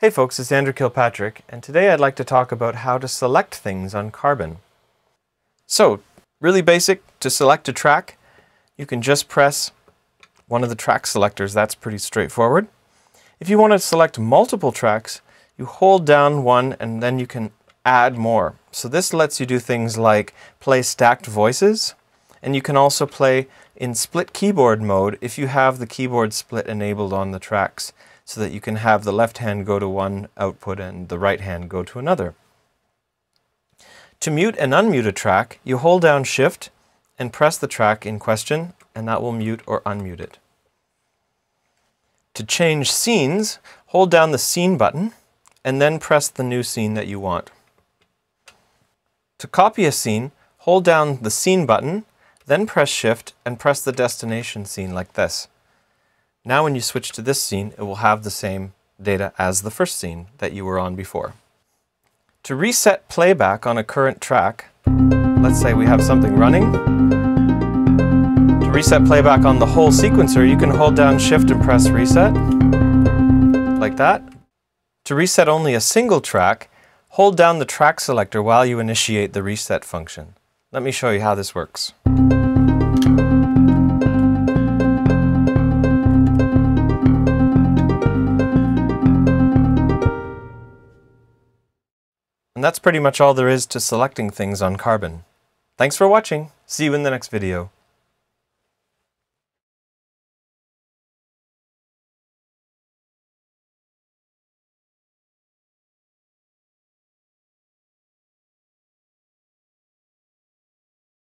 Hey folks, it's Andrew Kilpatrick, and today I'd like to talk about how to select things on Carbon. So, really basic, to select a track, you can just press one of the track selectors, that's pretty straightforward. If you want to select multiple tracks, you hold down one and then you can add more. So this lets you do things like play stacked voices, and you can also play in split keyboard mode if you have the keyboard split enabled on the tracks so that you can have the left hand go to one output and the right hand go to another. To mute and unmute a track, you hold down Shift and press the track in question, and that will mute or unmute it. To change scenes, hold down the Scene button and then press the new scene that you want. To copy a scene, hold down the Scene button, then press Shift and press the destination scene like this. Now when you switch to this scene, it will have the same data as the first scene that you were on before. To reset playback on a current track, let's say we have something running. To reset playback on the whole sequencer, you can hold down Shift and press Reset, like that. To reset only a single track, hold down the track selector while you initiate the reset function. Let me show you how this works. And that's pretty much all there is to selecting things on Carbon. Thanks for watching. See you in the next video.